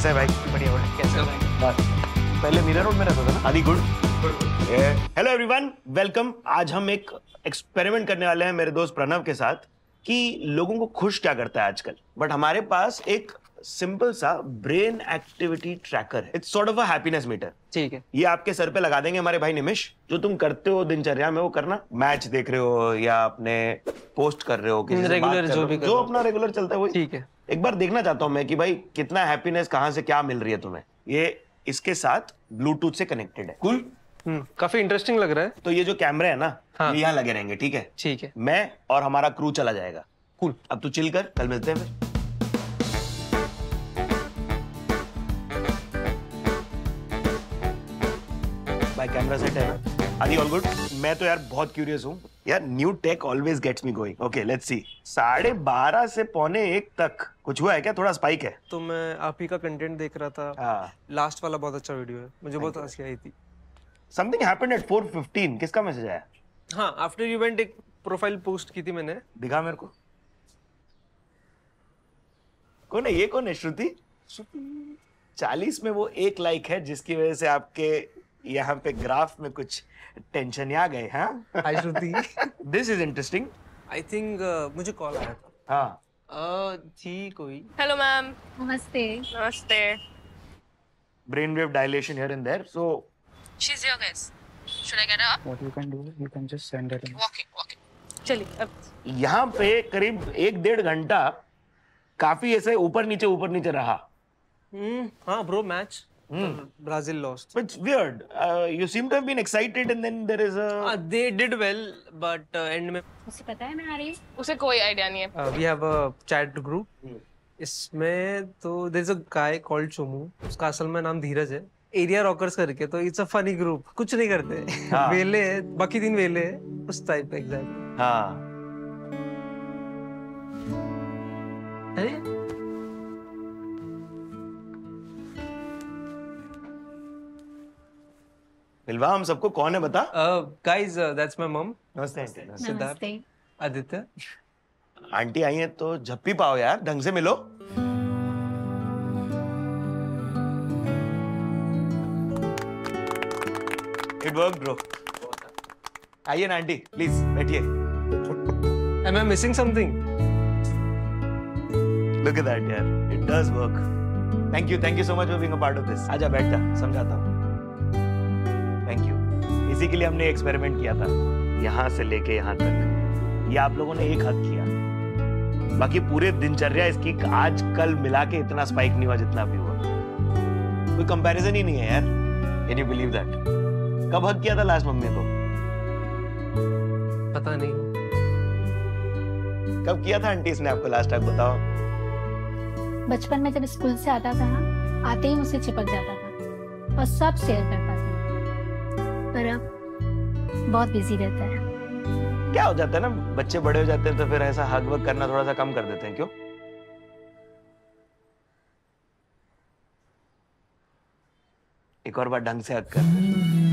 कैसा है भाई? बढ़िया बढ़िया। कैसे हो पहले मीरा रोड में रहता था ना? आदि गुड। हेलो एवरीवन वेलकम आज हम एक एक्सपेरिमेंट करने वाले हैं मेरे दोस्त प्रणव के साथ कि लोगों को खुश क्या करता है आजकल। बट हमारे पास एक सिंपल सा ब्रेन एक्टिविटी ट्रैकर है। It's sort of a happiness meter ठीक है। ये आपके सर पे लगा देंगे हमारे भाई निमिष जो तुम करते हो दिनचर्या में वो करना। मैच देख रहे हो या अपने पोस्ट कर रहे हो किसी से बात कर जो भी कर। जो अपना रेगुलर चलता है वही ठीक है। एक बार देखना चाहता हूँ मैं कि भाई कितना हैप्पीनेस कहाँ से क्या मिल रही है तुम्हें। ये इसके साथ ब्लूटूथ से कनेक्टेड है। कूल हम्म काफ़ी इंटरेस्टिंग लग रहा है। तो ये जो कैमरे है ना हाँ। यहाँ लगे रहेंगे ठीक है? ठीक है। मैं और हमारा क्रू चला जाएगा। कूल अब तू चिल कर कल मिलते हैं फिर। बाय कैमरा सेट है। आदि ऑल गुड मैं तो यार बहुत क्यूरियस हूँ। यार new tech always gets me going okay let's see साढ़े बारह से पौने एक तक। कुछ हुआ है क्या? थोड़ा स्पाइक है। तो मैं आप ही का कंटेंट देख रहा था। हाँ। लास्ट वाला बहुत अच्छा वीडियो है। मुझे बहुत हँसी आई थी। समथिंग हैपेंड एट 4:15 किसका मैसेज आया? हाँ आफ्टर इवेंट एक प्रोफ़ाइल पोस्ट की थी मैंने। दिखा मेरे को। कौन है? ये कौन है श्रुति? चालीस में वो एक लाइक है जिसकी वजह से आपके यहाँ पे ग्राफ में कुछ टेंशन आ गए हाँ? Hi Shruti. This is interesting I think मुझे कॉल आया था। हाँ। थी कोई। हेलो मैम नमस्ते। नमस्ते। Brain wave dilation here and there so she's your guess should I get up What you can do, you can just send it in. Walking walking चलिए अब यहाँ पे करीब एक डेढ़ घंटा काफ़ी ऐसे ऊपर नीचे ऊपर नीचे रहा। हम्म हाँ bro match Brazil lost But it's weird. Uh, you seem to have been excited, and then there is a. They did well but end में उसे पता है मैं आ रही हूँ उसे कोई आइडिया नहीं है। We have a chat group इसमें तो इज़ अ गाय कॉल्ड चोमू उसका असल में नाम धीरज है। एरिया रॉकर्स करके तो इट्स अ फनी ग्रुप कुछ नहीं करते। हाँ। वेले है बाकी दिन वेले है। उस टाइप का एग्जैक्टली हाँ। अरे? मिलवा हम सबको कौन है बता? गाइस दैट्स माय मम नमस्ते आंटी नमस्ते। नमस्ते। आदित्य। आंटी आई है तो झप्पी पाओ यार ढंग से मिलो। इट वर्क ब्रो आइए ना आंटी प्लीज़ बैठिए। Am I missing something look at that यार। It does work thank you thank you so much for being a part of this आजा बैठ जा समझाता हूँ। इसी के लिए हमने एक्सपेरिमेंट किया था। यहाँ से लेके यहाँ तक। ये आप लोगों ने एक हद किया। बाकी पूरे दिनचर्या इसकी आज कल मिला के इतना स्पाइक नहीं हुआ जितना अभी हुआ। कोई कंपैरिजन ही नहीं है यार। कैन यू बिलीव दैट कब हक किया था लास्ट मम्मी को? पता नहीं। कब किया था आंटी इसने आपको लास्ट टाइम बताओ? बचपन में जब स्कूल से आता था ना आते ही मुझसे चिपक जाता था। और सब शेयर करता था। पर अब बहुत बिज़ी रहता है। क्या हो जाता है ना, बच्चे बड़े हो जाते हैं तो फिर ऐसा हक वक करना थोड़ा सा कम कर देते हैं, क्यों? एक और बार ढंग से हक कर।